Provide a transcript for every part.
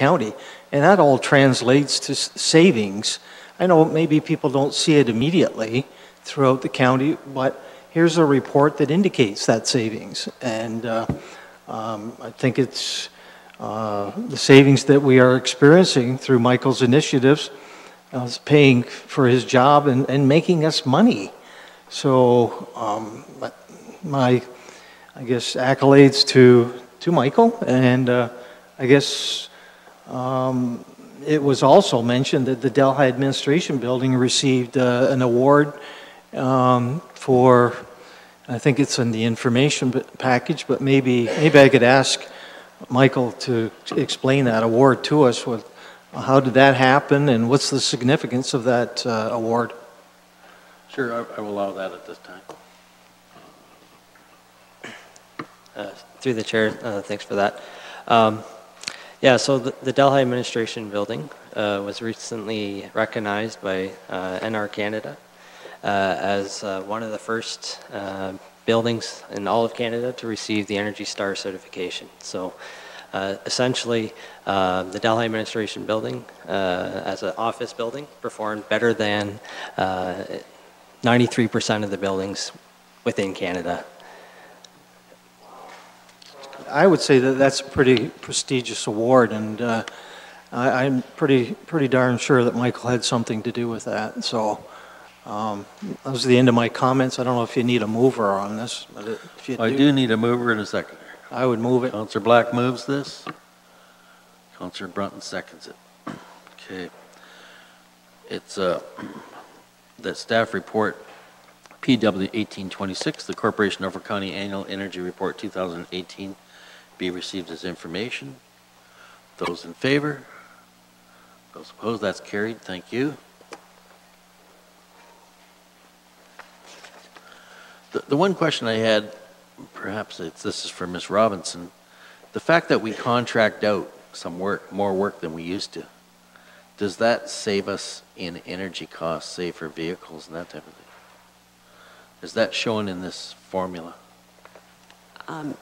county. And that all translates to savings. I know maybe people don't see it immediately throughout the county, but here's a report that indicates that savings. And uh, um, I think it's uh, the savings that we are experiencing through Michael's initiatives uh, is paying for his job and, and making us money. So um, my, I guess, accolades to, to Michael. And uh, I guess um, it was also mentioned that the Delhi Administration Building received uh, an award um, for, I think it's in the information package, but maybe, maybe I could ask Michael to explain that award to us. With How did that happen and what's the significance of that uh, award? Sure, I I will allow that at this time. Uh, Through the chair, uh, thanks for that. Um, Yeah, so the the Delhi Administration Building uh, was recently recognized by uh, NR Canada uh, as uh, one of the first uh, buildings in all of Canada to receive the Energy Star certification. So uh, essentially, the Delhi Administration Building, as an office building, performed better than uh, 93% of the buildings within Canada. I would say that that's a pretty prestigious award, and uh, I- I'm pretty, pretty darn sure that Michael had something to do with that. So um, that was the end of my comments. I don't know if you need a mover on this, but if you I do, do need a mover and a seconder. I would move it. Counselor Black moves this. Counselor Brunton seconds it. Okay. It's uh, the staff report, PW 1826, the Corporation Norfolk County Annual Energy Report 2018, be received as information. Those in favor? Those opposed, that's carried. Thank you. The, the one question I had, perhaps it's, this is for Ms. Robinson, the fact that we contract out some work, more work than we used to, does that save us in energy costs, say for vehicles and that type of thing? Is that shown in this formula? Um,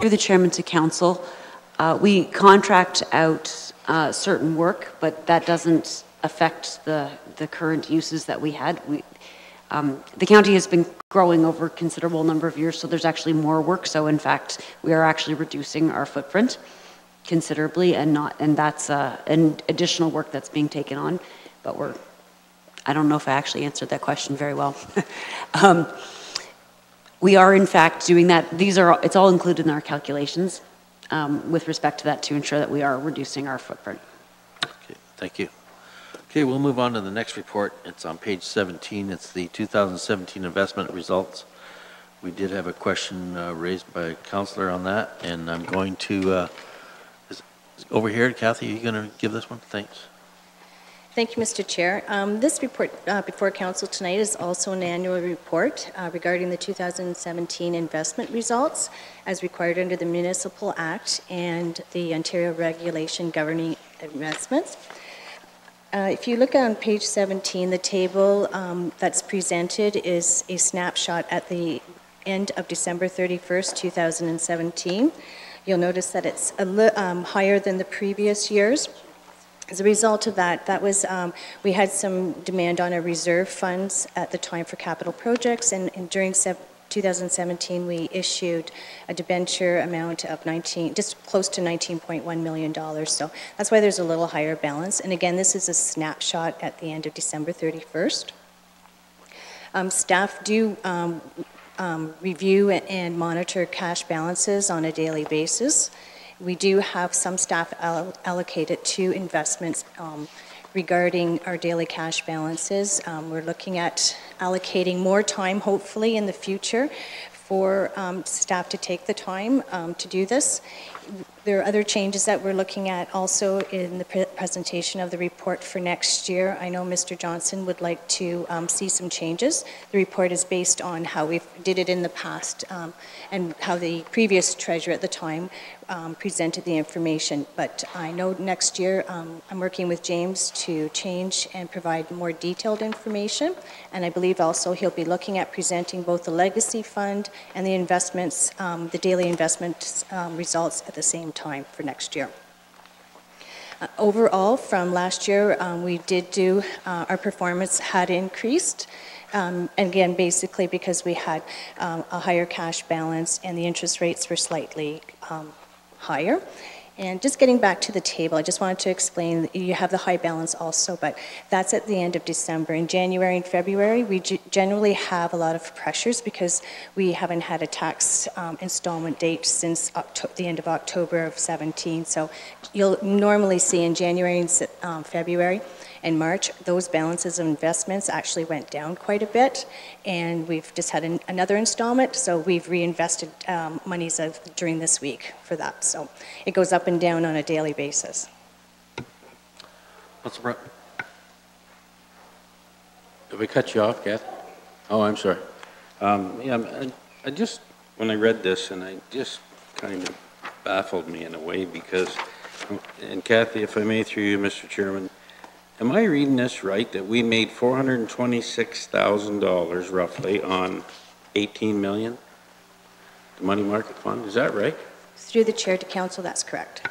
Through the chairman to council, uh, we contract out uh, certain work, but that doesn't affect the, the current uses that we had. We, um, The county has been growing over a considerable number of years, so there's actually more work. So in fact, we are actually reducing our footprint considerably and not, and that's uh, an additional work that's being taken on. But we're, I don't know if I actually answered that question very well. Um, we are in fact doing that. These are, it's all included in our calculations um, with respect to that to ensure that we are reducing our footprint. Okay, thank you. Okay, we'll move on to the next report. It's on page 17. It's the 2017 investment results. We did have a question uh, raised by a counselor on that, and I'm going to, uh, is- is- over here, Kathy, are you going to give this one? Thanks. Thank you, Mr. Chair. Um, This report uh, before council tonight is also an annual report uh, regarding the 2017 investment results as required under the Municipal Act and the Ontario Regulation governing investments. Uh, If you look on page 17, the table um, that's presented is a snapshot at the end of December 31st, 2017. You'll notice that it's a li- um, higher than the previous years. As a result of that, that was, um, we had some demand on our reserve funds at the time for capital projects, and and during sev- 2017, we issued a debenture amount of 19, just close to 19.1 million dollars. So that's why there's a little higher balance. And again, this is a snapshot at the end of December 31st. Um, Staff do um, um, review and monitor cash balances on a daily basis. We do have some staff al- allocated to investments um, regarding our daily cash balances. Um, We're looking at allocating more time, hopefully, in the future for um, staff to take the time um, to do this. There are other changes that we're looking at also in the pre- presentation of the report for next year. I know Mr. Johnson would like to um, see some changes. The report is based on how we did it in the past um, and how the previous treasurer at the time um, presented the information. But I know next year, um, I'm working with James to change and provide more detailed information. And I believe also he'll be looking at presenting both the legacy fund and the investments, um, the daily investment um, results at the same time for next year. Uh, Overall, from last year, um, we did do, uh, our performance had increased. Um, Again, basically because we had um, a higher cash balance and the interest rates were slightly um, higher. And just getting back to the table, I just wanted to explain, you have the high balance also, but that's at the end of December. In January and February, we ge- generally have a lot of pressures because we haven't had a tax um, installment date since Octo- the end of October of 17. So you'll normally see in January and um, February and March, those balances of investments actually went down quite a bit, and we've just had an- another installment, so we've reinvested um, monies of- during this week for that. So it goes up and down on a daily basis. Brunton? Did we cut you off, Kath? Oh, I'm sorry. Um, Yeah, I- I just, when I read this, and I just kind of baffled me in a way because, and Kathy, if I may through you, Mr. Chairman, am I reading this right, that we made $426,000 roughly on 18 million? The money market fund, is that right? Through the chair to council, that's correct.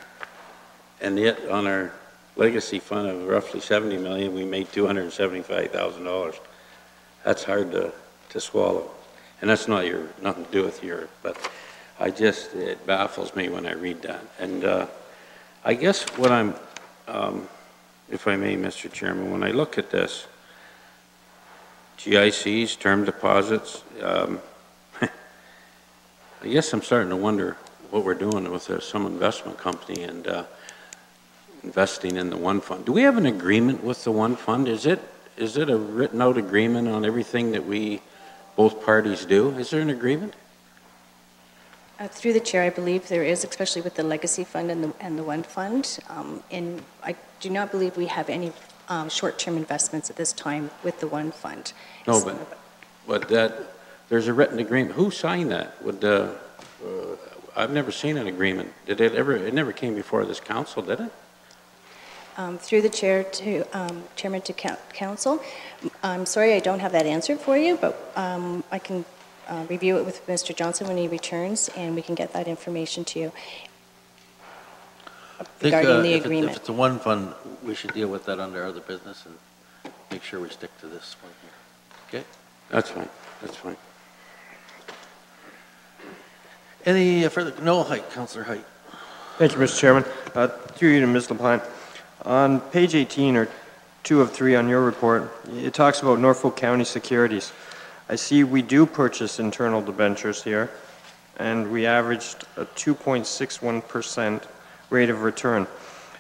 And yet, on our legacy fund of roughly 70 million, we made $275,000. That's hard to, to swallow. And that's not your, nothing to do with your, but I just, it baffles me when I read that. And uh, I guess what I'm, um, if I may, Mr. Chairman, when I look at this, GICs, term deposits, um, I guess I'm starting to wonder what we're doing with uh, some investment company and uh, investing in the one fund. Do we have an agreement with the one fund? Is it, is it a written out agreement on everything that we, both parties do? Is there an agreement? Uh, Through the chair, I believe there is, especially with the legacy fund and the, and the one fund. Um, And I do not believe we have any um, short-term investments at this time with the one fund. No, but, but that, there's a written agreement. Who signed that? Would, uh, uh, I've never seen an agreement. Did it ever, it never came before this council, did it? Um, Through the chair to, um, chairman to council, I'm sorry I don't have that answer for you, but um, I can uh, review it with Mr. Johnson when he returns, and we can get that information to you I think, uh, regarding the if it- If it's a one fund, we should deal with that under other business and make sure we stick to this one here. Okay? That's fine, that's fine. Any further, no, Haydt, Councillor Haydt. Thank you, Mr. Chairman. Uh, Through you to Ms. LaPlante. On page 18, or two of three on your report, it talks about Norfolk County securities. I see we do purchase internal debentures here, and we averaged a 2.61% rate of return.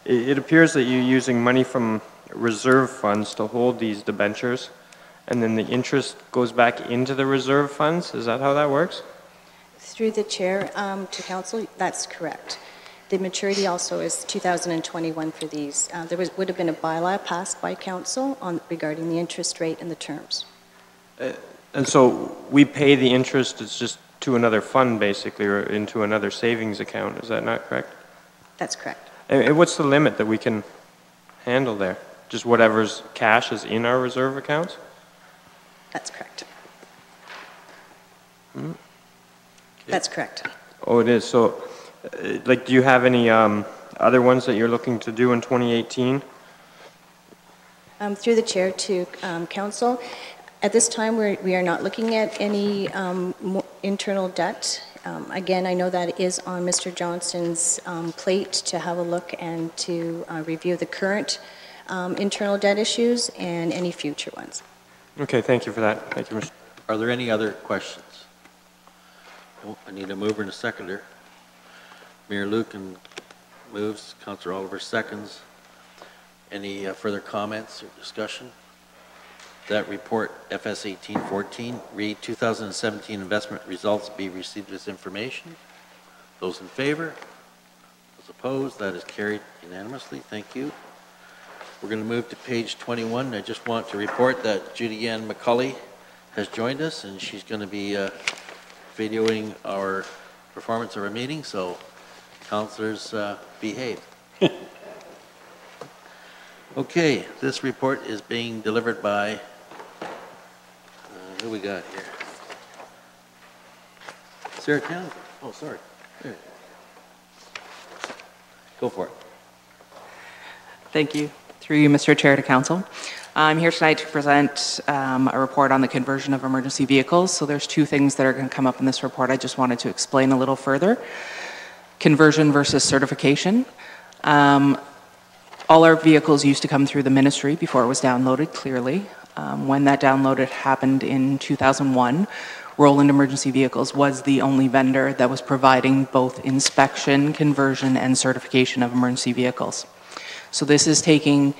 It it appears that you're using money from reserve funds to hold these debentures, and then the interest goes back into the reserve funds? Is that how that works? Through the chair um, to council, that's correct. The maturity also is 2021 for these. Uh, There was, would have been a bylaw passed by council on, regarding the interest rate and the terms. And so we pay the interest, it's just to another fund, basically, or into another savings account, is that not correct? That's correct. And what's the limit that we can handle there? Just whatever's cash is in our reserve accounts? That's correct. Hmm. That's correct. Oh, it is, so, uh, like, do you have any um, other ones that you're looking to do in 2018? Um, Through the chair to um, council, at this time, we're- we are not looking at any um, internal debt. Um, Again, I know that is on Mr. Johnson's um, plate to have a look and to uh, review the current um, internal debt issues and any future ones. Okay, thank you for that. Thank you, Mr. Are there any other questions? Oh, I need a mover and a seconder. Mayor Lucan moves, Councillor Oliver seconds. Any uh, further comments or discussion? That report, FS 1814, read 2017 investment results be received as information. Those in favor? Those opposed? That is carried unanimously. Thank you. We're going to move to page 21. I just want to report that Judy Ann McCully has joined us, and she's going to be uh, videoing our performance of our meeting, so counselors uh, behave. Okay, this report is being delivered by, who we got here? Sarah Townsend. Oh, sorry. Go for it. Thank you. Through you, Mr. Chair to Council. I'm here tonight to present um, a report on the conversion of emergency vehicles. So there's two things that are going to come up in this report I just wanted to explain a little further. Conversion versus certification. Um, all our vehicles used to come through the ministry before it was downloaded, clearly. Um, when that downloaded happened in 2001, Roland Emergency Vehicles was the only vendor that was providing both inspection, conversion, and certification of emergency vehicles. So this is taking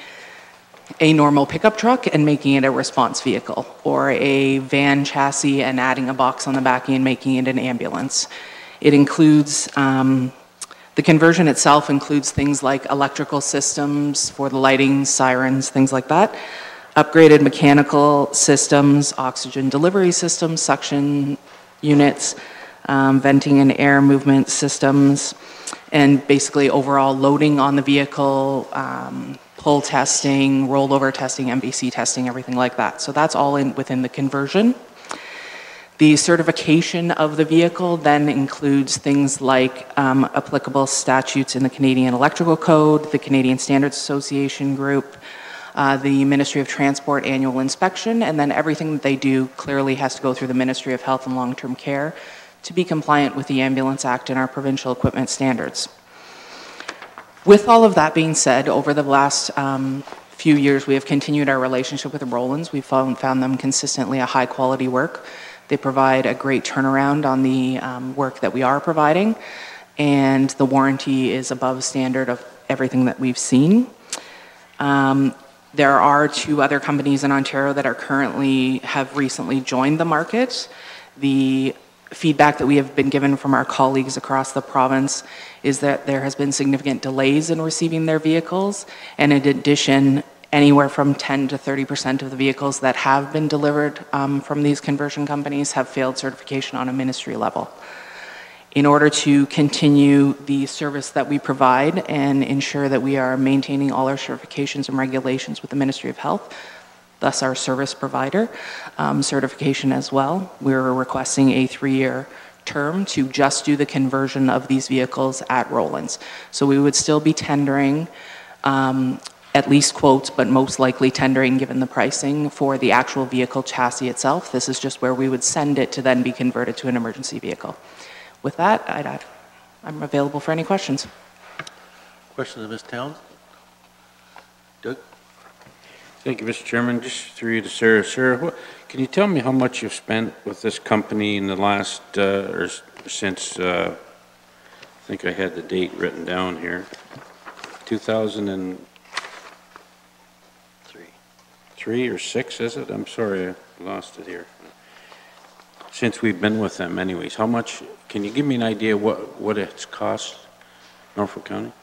a normal pickup truck and making it a response vehicle, or a van chassis and adding a box on the back and making it an ambulance. It includes, um, the conversion itself includes things like electrical systems for the lighting, sirens, things like that, upgraded mechanical systems, oxygen delivery systems, suction units, um, venting and air movement systems, and basically overall loading on the vehicle, um, pull testing, rollover testing, MBC testing, everything like that. So that's all in within the conversion. The certification of the vehicle then includes things like um, applicable statutes in the Canadian Electrical Code, the Canadian Standards Association Group, uh, the Ministry of Transport annual inspection, and then everything that they do clearly has to go through the Ministry of Health and Long-Term Care to be compliant with the Ambulance Act and our provincial equipment standards. With all of that being said, over the last um, few years, we have continued our relationship with the Rolands. We've found, found them consistently a high quality work. They provide a great turnaround on the um, work that we are providing, and the warranty is above standard of everything that we've seen. Um, there are two other companies in Ontario that are currently have recently joined the market. The feedback that we have been given from our colleagues across the province is that there has been significant delays in receiving their vehicles, and in addition, anywhere from 10 to 30 percent of the vehicles that have been delivered um, from these conversion companies have failed certification on a ministry level. In order to continue the service that we provide and ensure that we are maintaining all our certifications and regulations with the Ministry of Health, thus our service provider um, certification as well, we're requesting a three-year term to just do the conversion of these vehicles at Roland's. So we would still be tendering um, at least quotes, but most likely tendering given the pricing for the actual vehicle chassis itself. This is just where we would send it to then be converted to an emergency vehicle. With that, I'd, I'm available for any questions. Questions of Ms. Towns? Doug? Thank you, Mr. Chairman. Just through you to Sarah. Sarah, what, can you tell me how much you've spent with this company in the last, uh, or since, uh, I think I had the date written down here, 2003 Three. or 6, is it? I'm sorry, I lost it here. Since we've been with them anyways, how much, can you give me an idea what, what it's cost, Norfolk County?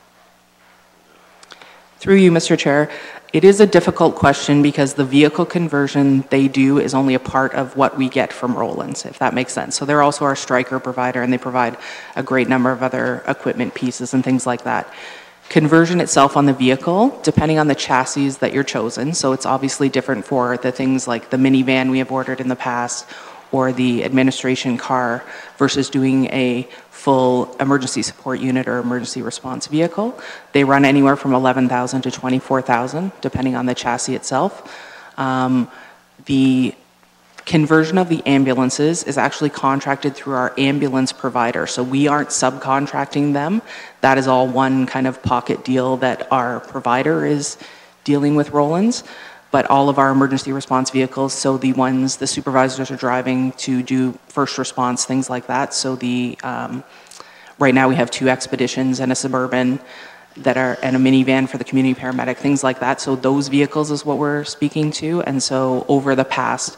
Through you, Mr. Chair, it is a difficult question because the vehicle conversion they do is only a part of what we get from Rollins, if that makes sense. So they're also our Stryker provider and they provide a great number of other equipment pieces and things like that. Conversion itself on the vehicle, depending on the chassis that you're chosen, so it's obviously different for the things like the minivan we have ordered in the past or the administration car versus doing a full emergency support unit or emergency response vehicle. They run anywhere from 11,000 to 24,000, depending on the chassis itself. Um, the conversion of the ambulances is actually contracted through our ambulance provider. So we aren't subcontracting them. That is all one kind of pocket deal that our provider is dealing with Roland's. But all of our emergency response vehicles, so the ones the supervisors are driving to do first response, things like that. So the, um, right now we have two expeditions and a suburban that are, and a minivan for the community paramedic, things like that. So those vehicles is what we're speaking to. And so over the past,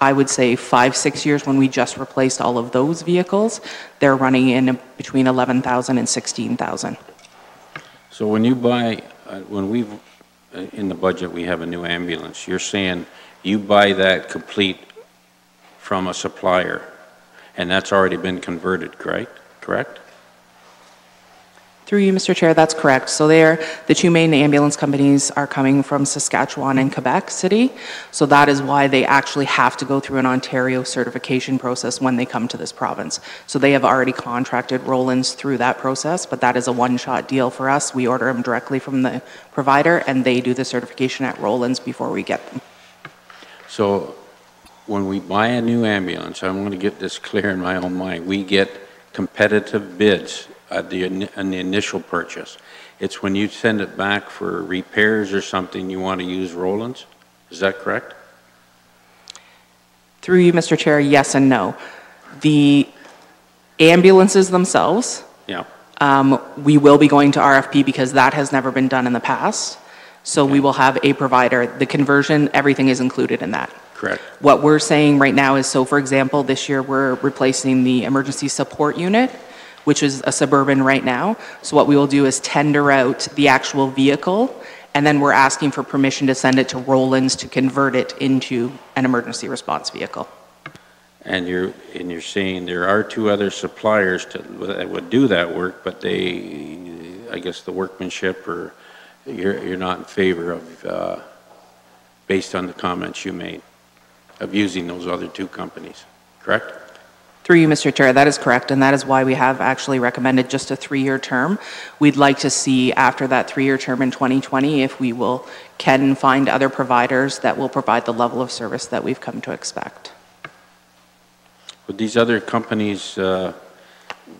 I would say five, six years when we just replaced all of those vehicles, they're running in between 11,000 and 16,000. So when you buy, uh, when we, Uh, in the budget, we have a new ambulance, you're saying you buy that complete from a supplier, and that's already been converted, correct? Correct? Through you, Mr. Chair, that's correct. So they're, the two main ambulance companies are coming from Saskatchewan and Quebec City. So that is why they actually have to go through an Ontario certification process when they come to this province. So they have already contracted Rollins through that process, but that is a one-shot deal for us. We order them directly from the provider, and they do the certification at Rollins before we get them. So when we buy a new ambulance, I'm going to get this clear in my own mind, we get competitive bids at the, on the initial purchase. It's when you send it back for repairs or something, you want to use Rollins? Is that correct? Through you, Mr. Chair, yes and no. The ambulances themselves, Yeah. um, we will be going to RFP because that has never been done in the past. So we will have a provider. The conversion, everything is included in that. Correct. What we're saying right now is, so for example, this year, we're replacing the emergency support unit, which is a Suburban right now. So what we will do is tender out the actual vehicle, and then we're asking for permission to send it to Rollins to convert it into an emergency response vehicle. And you're, and you're saying there are two other suppliers to, that would do that work, but they, I guess the workmanship or you're, you're not in favor of, uh, based on the comments you made, of using those other two companies, correct? Through you, Mr. Chair, that is correct, and that is why we have actually recommended just a three-year term. We'd like to see after that three-year term in 2020 if we will, can find other providers that will provide the level of service that we've come to expect. Would these other companies uh,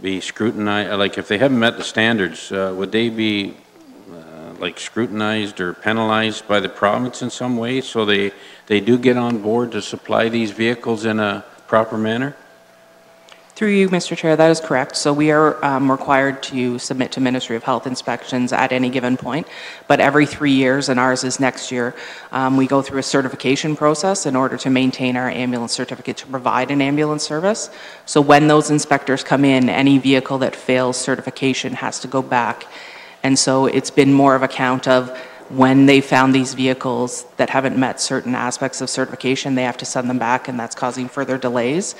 be scrutinized, like if they haven't met the standards, uh, would they be uh, like scrutinized or penalized by the province in some way? So they, they do get on board to supply these vehicles in a proper manner? Through you, Mr. Chair, that is correct. So we are um, required to submit to Ministry of Health inspections at any given point, but every three years, and ours is next year, um, we go through a certification process in order to maintain our ambulance certificate to provide an ambulance service. So when those inspectors come in, any vehicle that fails certification has to go back. And so it's been more of a count of when they found these vehicles that haven't met certain aspects of certification, they have to send them back, and that's causing further delays.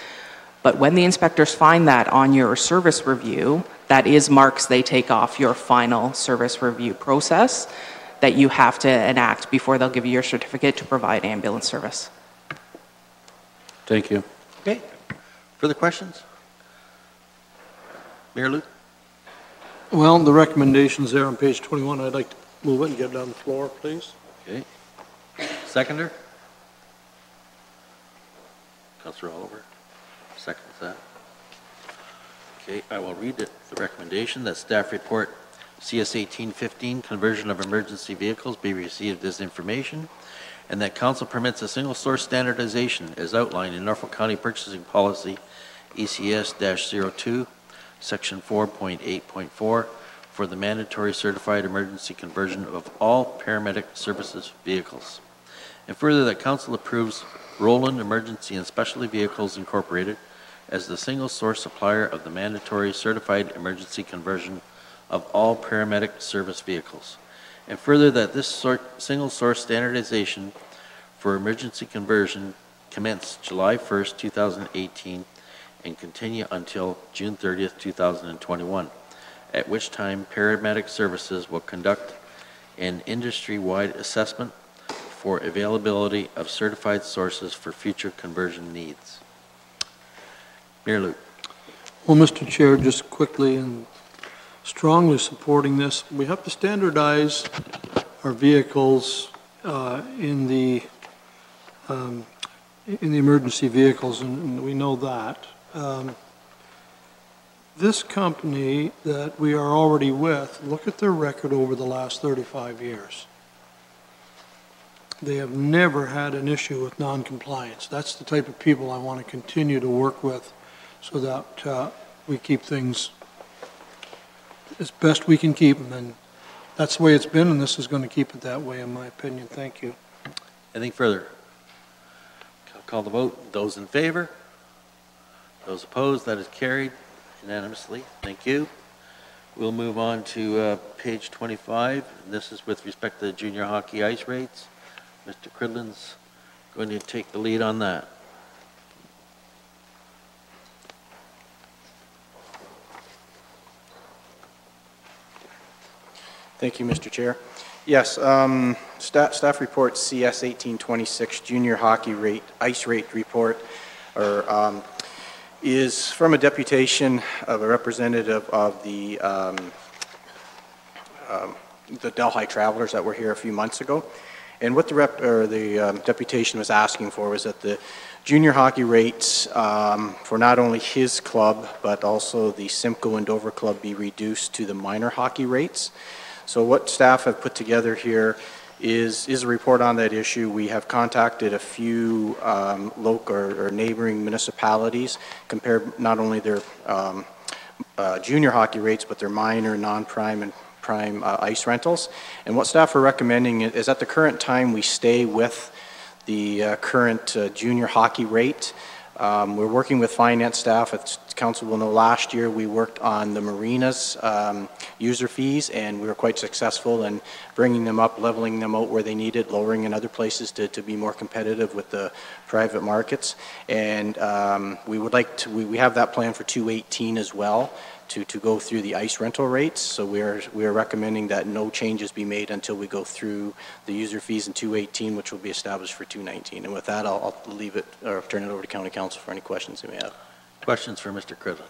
But when the inspectors find that on your service review, that is marks they take off your final service review process that you have to enact before they'll give you your certificate to provide ambulance service. Thank you. Okay. Further questions? Mayor Luke? Well, the recommendation's there on page 21. I'd like to move it and get it on the floor, please. Okay. Seconder? Counselor Oliver, that. Okay, I will read it, the recommendation that staff report CS 1815, conversion of emergency vehicles be received as information, and that council permits a single source standardization as outlined in Norfolk County Purchasing Policy E ECS-02, Section 4.8.4, for the mandatory certified emergency conversion of all paramedic services vehicles. And further, that council approves Roland Emergency and Specialty Vehicles Incorporated as the single source supplier of the mandatory certified emergency conversion of all paramedic service vehicles. And further, that this sort, single source standardization for emergency conversion commence July 1st, 2018, and continue until June 30th, 2021, at which time paramedic services will conduct an industry-wide assessment for availability of certified sources for future conversion needs. Mayor Luke. Well, Mr. Chair, just quickly and strongly supporting this, we have to standardize our vehicles uh, in the, um, in the emergency vehicles, and and we know that. Um, This company that we are already with, look at their record over the last 35 years. They have never had an issue with noncompliance. That's the type of people I want to continue to work with so that uh, we keep things as best we can keep them, and that's the way it's been, and this is going to keep it that way, in my opinion. Thank you. Anything further? I'll Call the vote. Those in favor? Those opposed? That is carried unanimously. Thank you. We'll move on to uh, page 25. This is with respect to the junior hockey ice rates. Mr. Cridlin's going to take the lead on that. Thank you, Mr. Chair. Yes, um, staff, staff report CS 1826 junior hockey rate, ice rate report, or, um, is from a deputation of a representative of the, um, um, the Delhi Travelers that were here a few months ago. And what the rep, or the um, deputation was asking for was that the junior hockey rates um, for not only his club, but also the Simcoe and Dover Club be reduced to the minor hockey rates. So what staff have put together here is, is a report on that issue. We have contacted a few um, local or or neighboring municipalities, compared not only their um, uh, junior hockey rates, but their minor, non-prime, and prime uh, ice rentals. And what staff are recommending is at the current time, we stay with the uh, current uh, junior hockey rate. Um, We're working with finance staff. As council will know, last year, we worked on the marinas um, user fees, and we were quite successful in bringing them up, leveling them out where they needed, lowering in other places to, to be more competitive with the private markets. And um, we would like to, we, we have that plan for 218 as well, to, to go through the ice rental rates. So we are, we are recommending that no changes be made until we go through the user fees in 218, which will be established for 219. And with that, I'll, I'll leave it, or turn it over to county council for any questions you may have. Questions for Mr. Criven?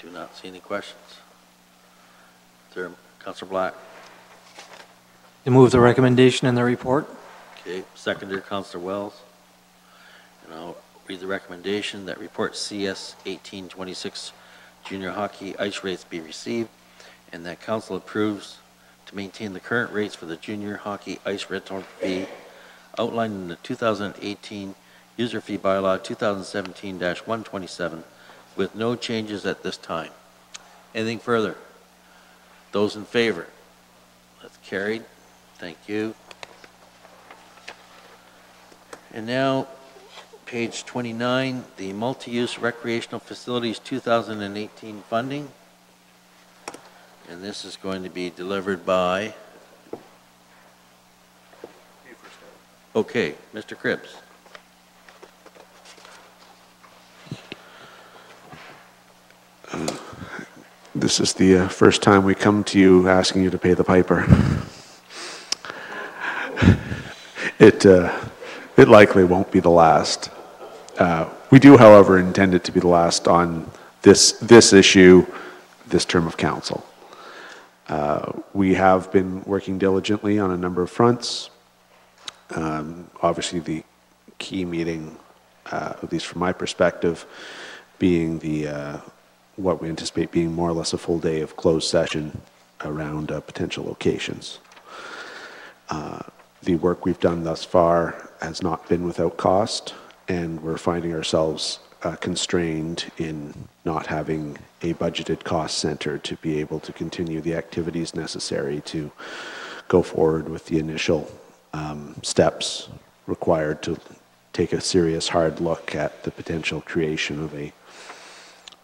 Do not see any questions. Is there, Counselor Black? To move the recommendation in the report? Okay, seconder, Counselor Wells. And I'll read the recommendation that report CS 1826 junior hockey ice rates be received, and that council approves to maintain the current rates for the junior hockey ice rental fee outlined in the 2018 user fee bylaw 2017-127 with no changes at this time. Anything further? Those in favor? That's carried. Thank you. And now, page 29, the multi-use recreational facilities 2018 funding. And this is going to be delivered by... Okay, Mr. Cripps. This is the uh, first time we come to you asking you to pay the piper. It, uh, it likely won't be the last. Uh, We do, however, intend it to be the last on this, this issue, this term of council. Uh, We have been working diligently on a number of fronts. Um, Obviously, the key meeting, uh, at least from my perspective, being the, uh, what we anticipate being more or less a full day of closed session around uh, potential locations. The work we've done thus far has not been without cost, and we're finding ourselves uh, constrained in not having a budgeted cost center to be able to continue the activities necessary to go forward with the initial um, steps required to take a serious hard look at the potential creation of a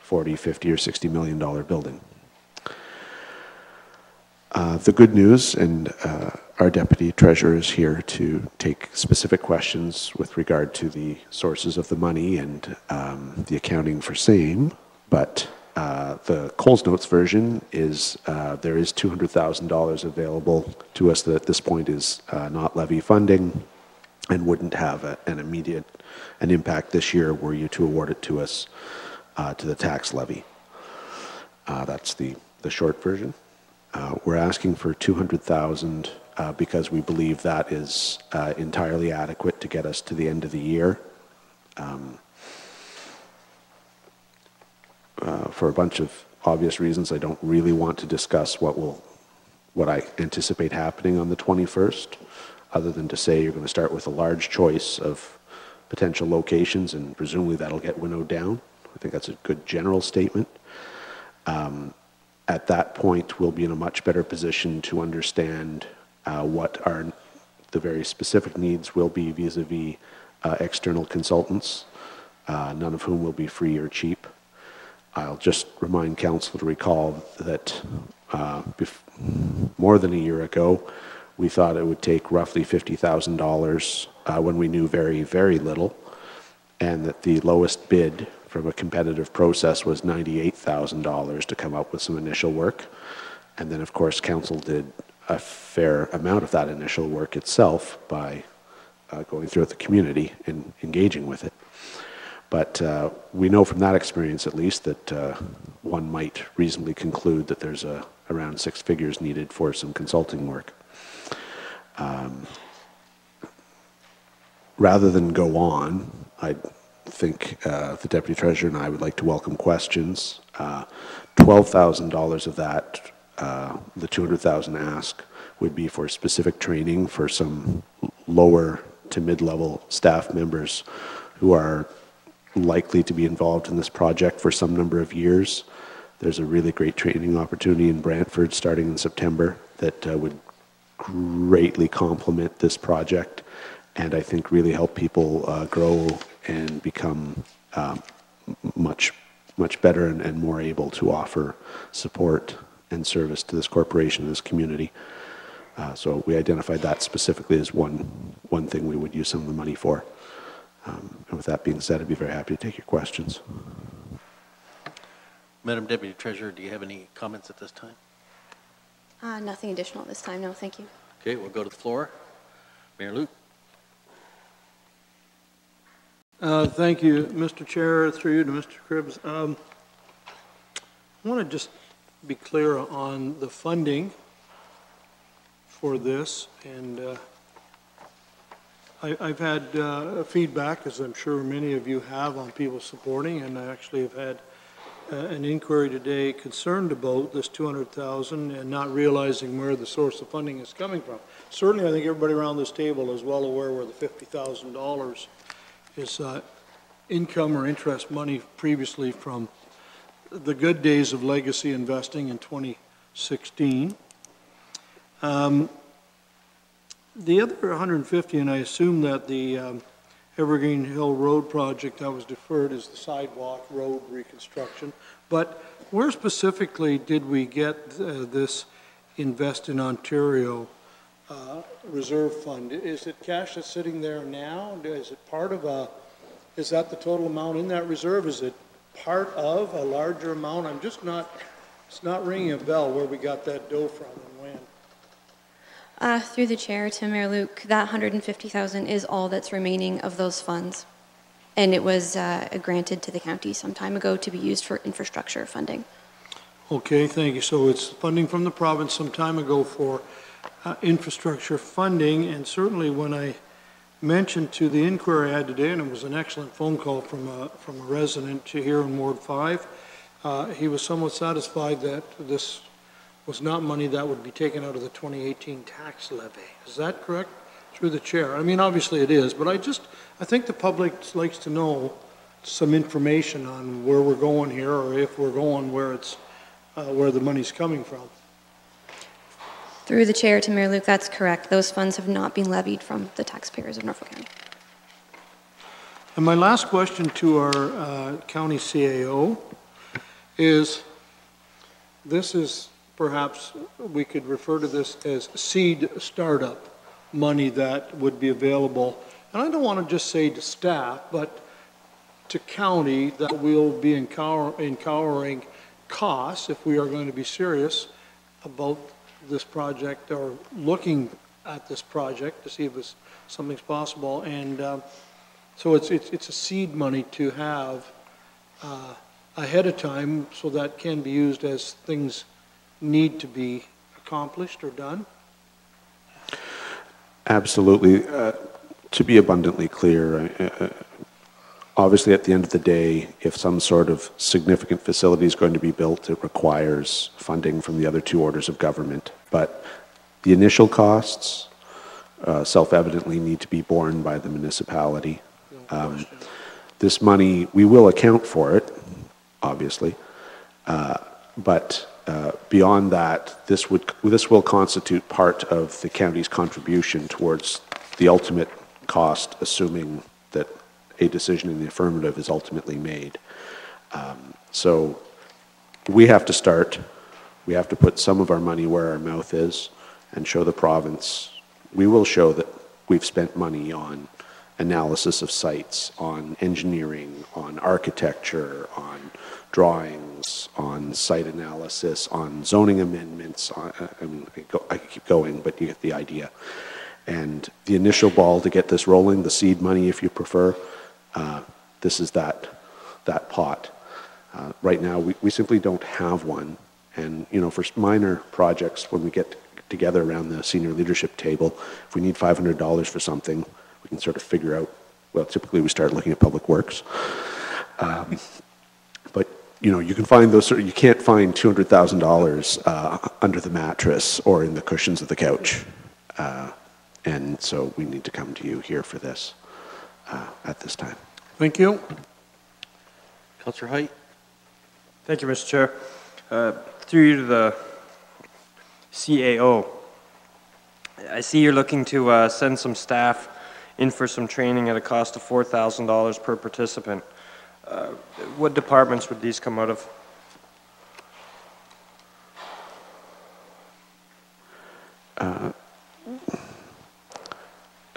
40, 50, or 60 million dollar building. Uh, The good news, and uh, our deputy treasurer is here to take specific questions with regard to the sources of the money and um, the accounting for same, but uh, the Coles Notes version is, uh, there is $200,000 available to us that at this point is uh, not levy funding and wouldn't have a- an immediate, an impact this year were you to award it to us to the tax levy. That's the, the short version. Uh, We're asking for 200,000 uh, because we believe that is uh, entirely adequate to get us to the end of the year. Um, uh, For a bunch of obvious reasons, I don't really want to discuss what will, what I anticipate happening on the 21st, other than to say you're going to start with a large choice of potential locations, and presumably that'll get winnowed down. I think that's a good general statement. Um, At that point, we'll be in a much better position to understand uh, what our, the very specific needs will be vis-à-vis uh, external consultants, uh, none of whom will be free or cheap. I'll just remind council to recall that uh, more than a year ago, we thought it would take roughly $50,000 uh, when we knew very, very little, and that the lowest bid from a competitive process was $98,000 to come up with some initial work. And then, of course, council did a fair amount of that initial work itself by uh, going throughout the community and engaging with it. But uh, we know from that experience, at least, that uh, one might reasonably conclude that there's a, around six figures needed for some consulting work. Um, rather than go on, I think uh, the deputy treasurer and I would like to welcome questions. Uh, $12,000 of that, uh, the 200,000 ask, would be for specific training for some lower to mid-level staff members who are likely to be involved in this project for some number of years. There's a really great training opportunity in Brantford starting in September that uh, would greatly complement this project and I think really help people uh, grow and become um, much much better and, and more able to offer support and service to this corporation, this community. Uh, so we identified that specifically as one one thing we would use some of the money for. Um, and with that being said, I'd be very happy to take your questions. Madam Deputy Treasurer, do you have any comments at this time? Uh, Nothing additional at this time, no, thank you. Okay, we'll go to the floor. Mayor Luke? Uh, Thank you, Mr. Chair, through you to Mr. Cribbs. Um, I want to just be clear on the funding for this, and uh, I- I've had uh, feedback, as I'm sure many of you have, on people supporting, and I actually have had uh, an inquiry today concerned about this 200,000 and not realizing where the source of funding is coming from. Certainly, I think everybody around this table is well aware where the $50,000 is uh, income or interest money previously from the good days of legacy investing in 2016. Um, The other 150, and I assume that the um, Evergreen Hill Road project that was deferred is the sidewalk road reconstruction. But where specifically did we get uh, this Invest in Ontario uh, reserve fund? Is it cash that's sitting there now? Is it part of a, is that the total amount in that reserve? Is it part of a larger amount? I'm just not, it's not ringing a bell where we got that dough from and when. Uh, Through the chair to Mayor Luke, that 150,000 is all that's remaining of those funds. And it was uh, granted to the county some time ago to be used for infrastructure funding. Okay, thank you. So it's funding from the province some time ago for uh, infrastructure funding, and certainly when I mentioned to the inquiry I had today, and it was an excellent phone call from a, from a resident here in Ward 5, uh, he was somewhat satisfied that this was not money that would be taken out of the 2018 tax levy. Is that correct? Through the chair. I mean, obviously it is, but I just, I think the public likes to know some information on where we're going here, or if we're going where it's, uh, where the money's coming from. Through the chair to Mayor Luke, that's correct. Those funds have not been levied from the taxpayers of Norfolk County. And my last question to our uh, county CAO is, this is perhaps, we could refer to this as seed startup money that would be available. And I don't want to just say to staff, but to county that we'll be encour- encountering costs if we are going to be serious about this project or looking at this project to see if it's, something's possible. And um, so it's, it's, it's a seed money to have uh, ahead of time so that can be used as things need to be accomplished or done. Absolutely. Uh, To be abundantly clear, uh, obviously, at the end of the day, if some sort of significant facility is going to be built, it requires funding from the other two orders of government. But the initial costs uh, self-evidently need to be borne by the municipality. Um, This money, we will account for it, obviously, uh, but uh, beyond that, this would, this will constitute part of the county's contribution towards the ultimate cost, assuming a decision in the affirmative is ultimately made. Um, So we have to start, we have to put some of our money where our mouth is and show the province, we will show that we've spent money on analysis of sites, on engineering, on architecture, on drawings, on site analysis, on zoning amendments, on, uh, I mean, I go- I keep going, but you get the idea. And the initial ball to get this rolling, the seed money if you prefer, uh, this is that, that pot. Uh, Right now, we, we simply don't have one. And, you know, for minor projects, when we get together around the senior leadership table, if we need $500 for something, we can sort of figure out, well, typically we start looking at public works. Um, But, you know, you can find those, sort of- you can't find $200,000 uh, under the mattress or in the cushions of the couch. Uh, And so we need to come to you here for this uh, at this time. Thank you. Counselor Haydt? Thank you, Mr. Chair. Uh, Through you to the CAO. I see you're looking to uh, send some staff in for some training at a cost of $4,000 per participant. Uh, What departments would these come out of?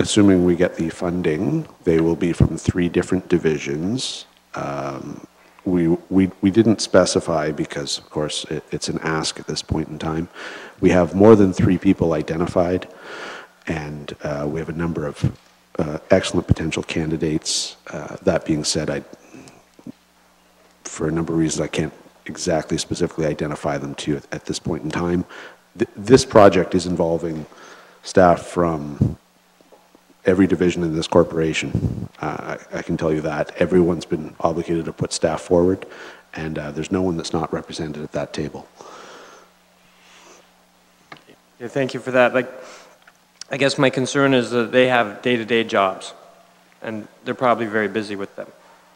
Assuming we get the funding, they will be from three different divisions. Um, We, we, we didn't specify because, of course, it, it's an ask at this point in time. We have more than three people identified, and uh, we have a number of uh, excellent potential candidates. Uh, That being said, I, for a number of reasons, I can't exactly specifically identify them to you at, at this point in time. Th- This project is involving staff from every division in this corporation. Uh, I I can tell you that. Everyone's been obligated to put staff forward, and uh, there's no one that's not represented at that table. Yeah, thank you for that. Like, I guess my concern is that they have day-to-day jobs, and they're probably very busy with them.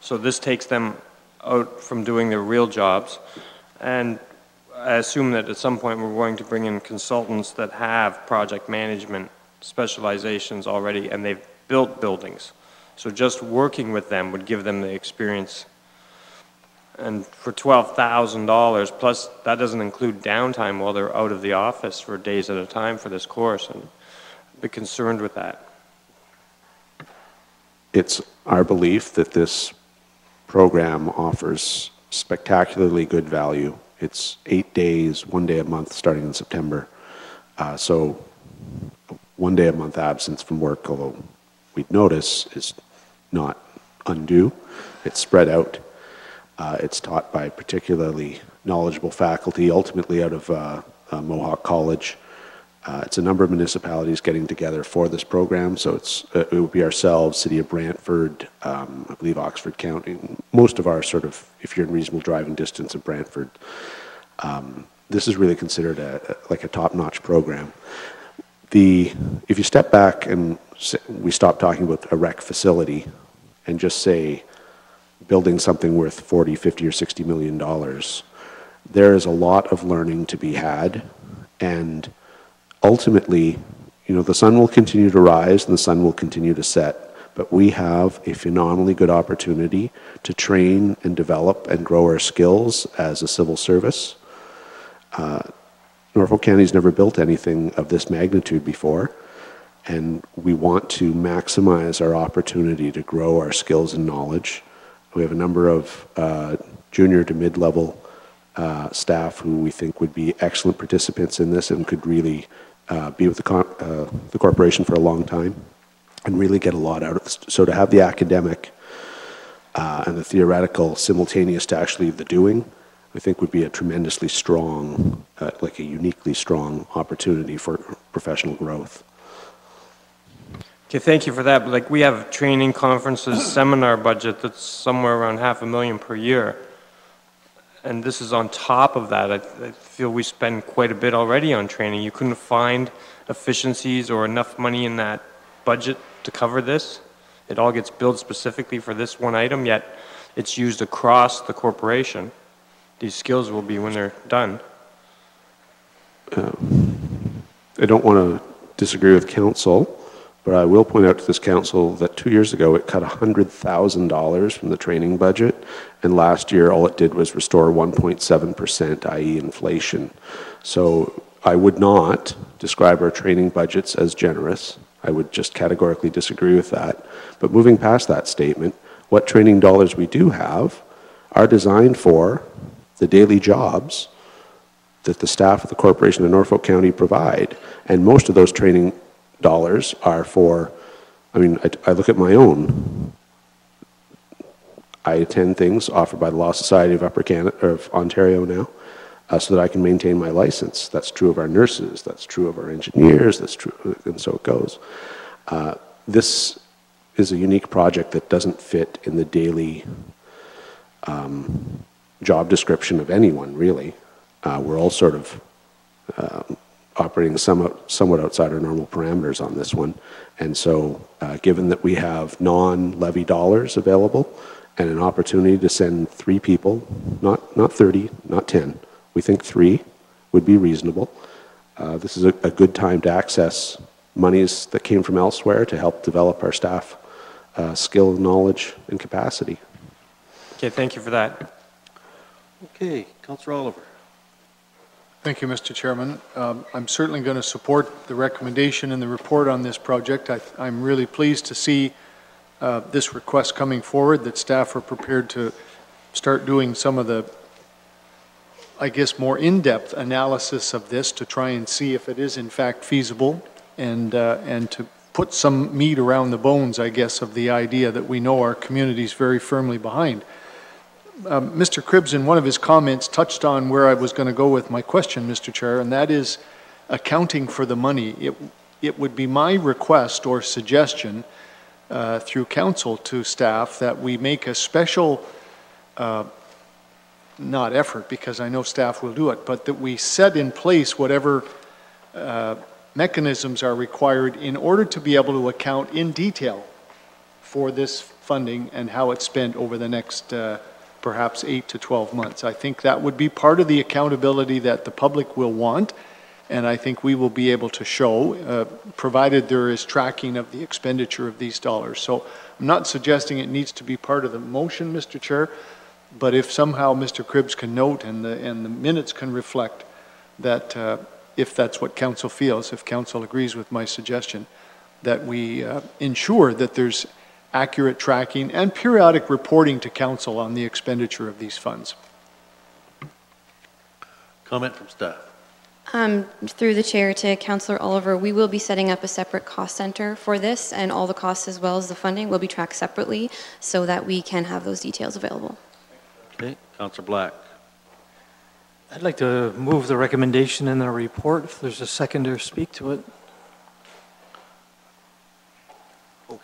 So this takes them out from doing their real jobs, and I assume that at some point we're going to bring in consultants that have project management specializations already, and they've built buildings. So just working with them would give them the experience. And for twelve thousand dollars, plus that doesn't include downtime while they're out of the office for days at a time for this course, and I'd be concerned with that. It's our belief that this program offers spectacularly good value. It's eight days, one day a month, starting in September. Uh, So one day a month absence from work, although we'd notice, is not undue. It's spread out. Uh, It's taught by particularly knowledgeable faculty, ultimately out of uh, uh, Mohawk College. Uh, It's a number of municipalities getting together for this program, so it's, uh, it would be ourselves, City of Brantford, um, I believe Oxford County, most of our sort of, if you're in reasonable driving distance of Brantford. Um, This is really considered a, a- like a top-notch program. The, if you step back and we stop talking about a rec facility and just say building something worth 40, 50, or 60 million dollars, there is a lot of learning to be had. And ultimately, you know, the sun will continue to rise and the sun will continue to set. But we have a phenomenally good opportunity to train and develop and grow our skills as a civil service. Uh, Norfolk County's never built anything of this magnitude before, and we want to maximize our opportunity to grow our skills and knowledge. We have a number of uh, junior to mid-level uh, staff who we think would be excellent participants in this and could really uh, be with the, uh, the corporation for a long time and really get a lot out of this. So to have the academic uh, and the theoretical simultaneous to actually the doing, I think would be a tremendously strong, uh, like a uniquely strong opportunity for professional growth. Okay, thank you for that, but like, we have training conferences, seminar budget that's somewhere around half a million per year. And this is on top of that. I, I feel we spend quite a bit already on training. You couldn't find efficiencies or enough money in that budget to cover this? It all gets billed specifically for this one item, yet it's used across the corporation. These skills will be when they're done. Um, I don't want to disagree with council, but I will point out to this council that two years ago, it cut $100,000 from the training budget, and last year, all it did was restore 1.7%, i.e. inflation. So I would not describe our training budgets as generous. I would just categorically disagree with that. But moving past that statement, what training dollars we do have are designed for the daily jobs that the staff of the Corporation in Norfolk County provide. And most of those training dollars are for, I mean, I, I look at my own. I attend things offered by the Law Society of Upper Canada, of Ontario now, uh, so that I can maintain my license. That's true of our nurses, that's true of our engineers, that's true, and so it goes. Uh, this is a unique project that doesn't fit in the daily um, job description of anyone, really. Uh, we're all sort of um, operating somewhat, somewhat outside our normal parameters on this one. And so, uh, given that we have non-levy dollars available and an opportunity to send three people, not, not 30, not 10, we think three would be reasonable. Uh, this is a, a good time to access monies that came from elsewhere to help develop our staff uh, skill, knowledge, and capacity. Okay, thank you for that. Okay, Councillor Oliver. Thank you, Mr. Chairman. Um, I'm certainly going to support the recommendation and the report on this project. I, I'm really pleased to see uh, this request coming forward, that staff are prepared to start doing some of the, I guess, more in-depth analysis of this to try and see if it is in fact feasible and, uh, and to put some meat around the bones, I guess, of the idea that we know our community is very firmly behind. Um, Mr. Cribbs, in one of his comments, touched on where I was going to go with my question, Mr. Chair, and that is accounting for the money. It, it would be my request or suggestion uh, through council to staff that we make a special, uh, not effort, because I know staff will do it, but that we set in place whatever uh, mechanisms are required in order to be able to account in detail for this funding and how it's spent over the next uh, perhaps eight to 12 months. I think that would be part of the accountability that the public will want, and I think we will be able to show, uh, provided there is tracking of the expenditure of these dollars. So I'm not suggesting it needs to be part of the motion, Mr. Chair, but if somehow Mr. Cribbs can note and the, and the minutes can reflect that uh, if that's what council feels, if council agrees with my suggestion, that we uh, ensure that there's accurate tracking and periodic reporting to council on the expenditure of these funds. Comment from staff. Um, through the chair to Councillor Oliver, we will be setting up a separate cost center for this, and all the costs as well as the funding will be tracked separately so that we can have those details available. Okay, Councillor Black. I'd like to move the recommendation in the report, if there's a second to speak to it.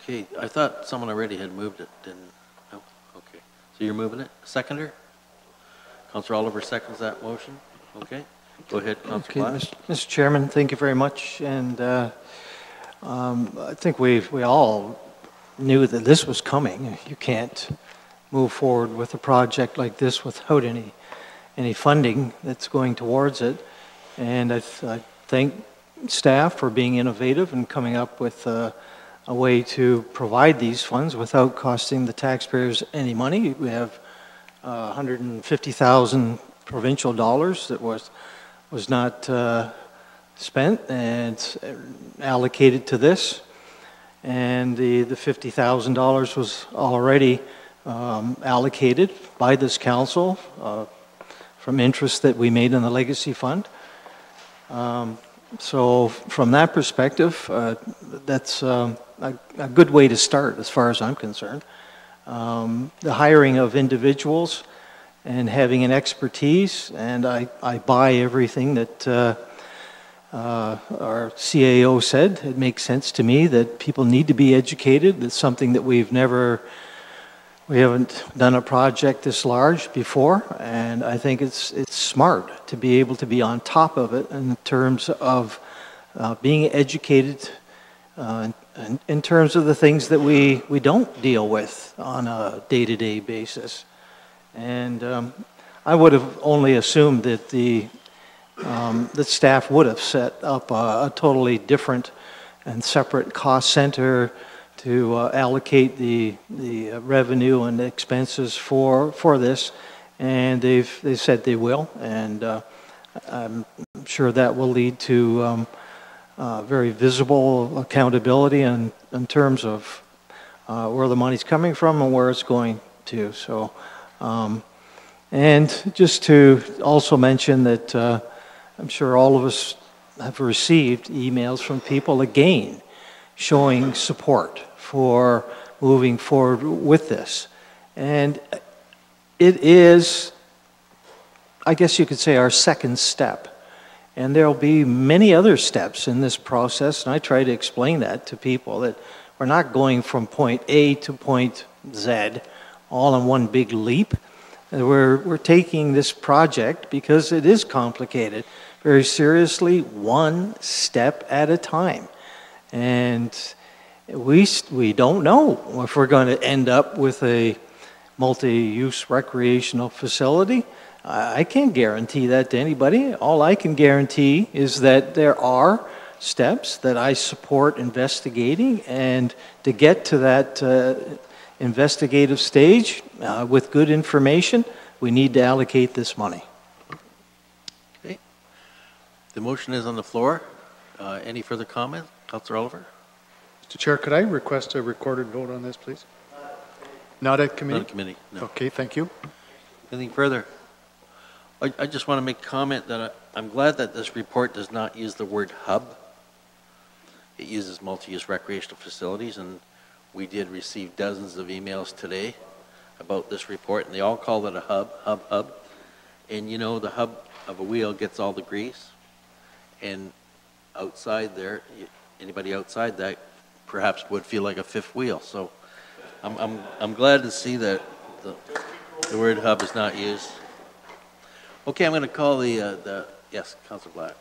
Okay, I thought someone already had moved it, didn't, no, okay. So you're moving it, seconder? Councillor Oliver seconds that motion, okay? Go ahead, Okay, Councillor Black. Mr. Mr. Chairman, thank you very much, and uh, um, I think we, we all knew that this was coming. You can't move forward with a project like this without any, any funding that's going towards it. And I, th- I thank staff for being innovative and coming up with uh, a way to provide these funds without costing the taxpayers any money. We have uh, 150,000 provincial dollars that was was not uh, spent and allocated to this, and the the $50,000 was already um, allocated by this council uh, from interest that we made in the legacy fund. Um, so from that perspective, uh, that's um, a, a, good way to start as far as I'm concerned. Um, the hiring of individuals and having an expertise, and I, I buy everything that uh, uh, our CAO said. It makes sense to me that people need to be educated. It's something that we've never, we haven't done a project this large before, and I think it's, it's smart to be able to be on top of it in terms of uh, being educated uh, in, in terms of the things that we, we don't deal with on a day-to-day basis. And um, I would have only assumed that the um, that staff would have set up a, a, totally different and separate cost center to uh, allocate the the revenue and expenses for for this, and they've they said they will, and uh, I'm sure that will lead to um, uh, very visible accountability in in terms of uh, where the money's coming from and where it's going to. So. Um, And just to also mention that uh, I'm sure all of us have received emails from people again showing support for moving forward with this. And it is, I guess you could say, our second step. And there'll be many other steps in this process, and I try to explain that to people that we're not going from point A to point Z all in one big leap. We're, we're taking this project because it is complicated very seriously, one step at a time. And we, we don't know if we're going to end up with a multi-use recreational facility. I I can't guarantee that to anybody. All I can guarantee is that there are steps that I support investigating, and to get to that uh, investigative stage uh, with good information, we need to allocate this money. Okay. The motion is on the floor. Uh, Any further comment? Counselor Oliver? Mr. Chair, could I request a recorded vote on this, please? Not at committee? Not a committee, no. Okay, thank you. Anything further? I, I just want to make comment that I, I'm glad that this report does not use the word hub. It uses multi-use recreational facilities, and we did receive dozens of emails today about this report, and they all call it a hub, hub, hub. And you know, the hub of a wheel gets all the grease, and outside there, anybody outside that perhaps would feel like a fifth wheel. So I'm, I'm, I'm glad to see that the, the word hub is not used. Okay, I'm going to call the, uh, the, yes, Councilor Black.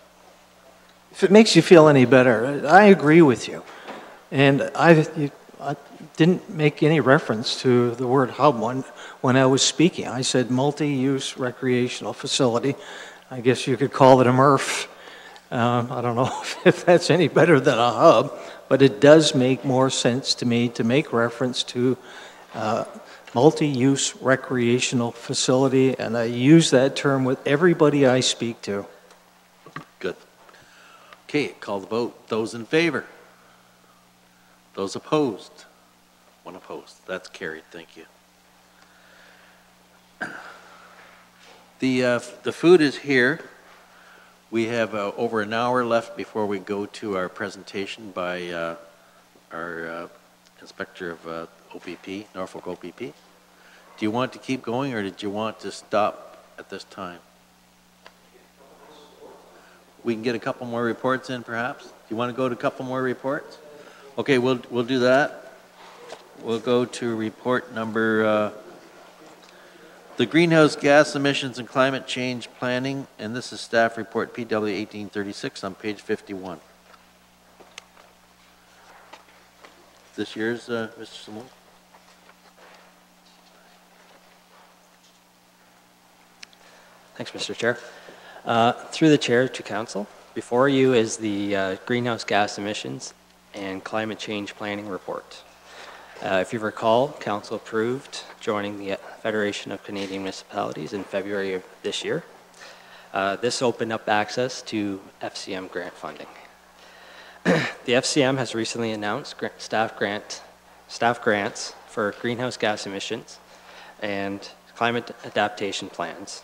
If it makes you feel any better, I agree with you. And I, you- I didn't make any reference to the word hub when, when I was speaking. I said multi-use recreational facility. I guess you could call it a MRF. Um, I don't know if that's any better than a hub, but it does make more sense to me to make reference to uh, multi-use recreational facility, and I use that term with everybody I speak to. Good. Okay, call the vote. Those in favor? Those opposed? One opposed. That's carried. Thank you. The, uh, the food is here. We have uh, over an hour left before we go to our presentation by uh, our uh, Inspector of uh, OPP, Norfolk OPP. Do you want to keep going, or did you want to stop at this time? We can get a couple more reports in, perhaps? Do you want to go to a couple more reports? Okay, we'll, we'll do that. We'll go to report number, uh, the greenhouse gas emissions and climate change planning, and this is staff report PW 1836 on page 51. This year's, uh, Mr. Simone? Thanks, Mr. Chair. Uh, Through the chair to council, before you is the uh, greenhouse gas emissions and climate change planning report. Uh, If you recall, council approved joining the Federation of Canadian Municipalities in February of this year. Uh, This opened up access to FCM grant funding. The FCM has recently announced gra- staff grant, staff grants for greenhouse gas emissions and climate adaptation plans.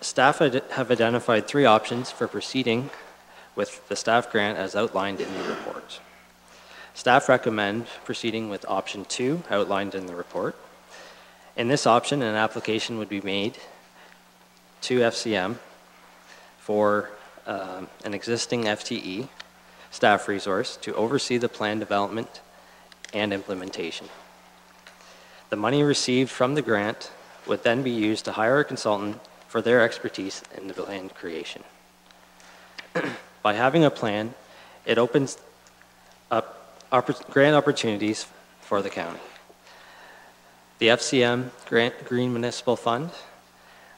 Staff have identified three options for proceeding with the staff grant as outlined in the report. Staff recommend proceeding with option two outlined in the report. In this option, an application would be made to FCM for um, an existing FTE staff resource to oversee the plan development and implementation. The money received from the grant would then be used to hire a consultant for their expertise in the plan creation. By having a plan, it opens up oppor- grant opportunities for the county. The FCM Grant Green Municipal Fund,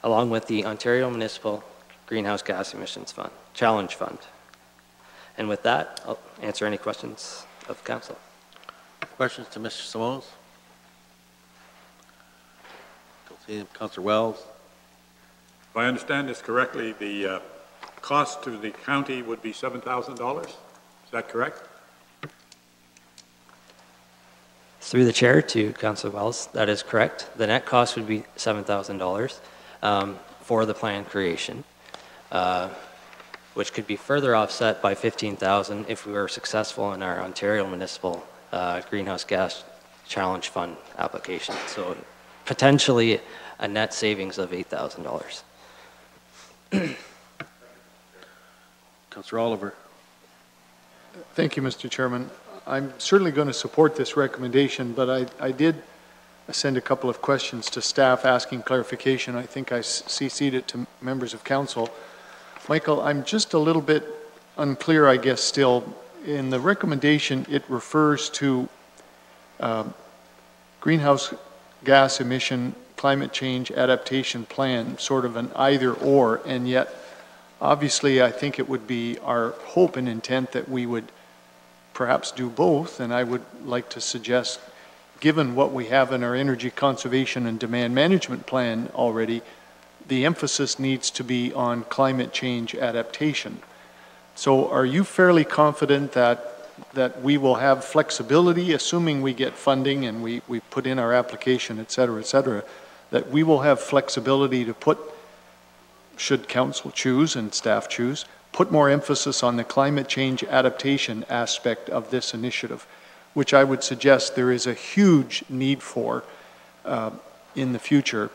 along with the Ontario Municipal Greenhouse Gas Emissions Fund, Challenge Fund. And with that, I'll answer any questions of council. Questions to Mr. Simons? Don't see him. Counselor Wells? If I understand this correctly, the uh, cost to the county would be $7,000? Is that correct? Through the chair to Councillor Wells, that is correct. The net cost would be $7,000 um, for the plan creation, uh, which could be further offset by 15,000 if we were successful in our Ontario Municipal uh, Greenhouse Gas Challenge Fund application. So potentially a net savings of $8,000. Councillor Oliver. Thank you, Mr. Chairman. I'm certainly going to support this recommendation, but I, I did send a couple of questions to staff asking clarification. I think I CC'd it to members of council. Michael, I'm just a little bit unclear, I guess, still. In the recommendation, it refers to um, greenhouse gas emission climate change adaptation plan, sort of an either or, and yet obviously I think it would be our hope and intent that we would perhaps do both, and I would like to suggest, given what we have in our energy conservation and demand management plan already, the emphasis needs to be on climate change adaptation. So are you fairly confident that that we will have flexibility, assuming we get funding and we, we put in our application, et cetera, et cetera, that we will have flexibility to put, should council choose and staff choose, put more emphasis on the climate change adaptation aspect of this initiative, which I would suggest there is a huge need for uh, in the future.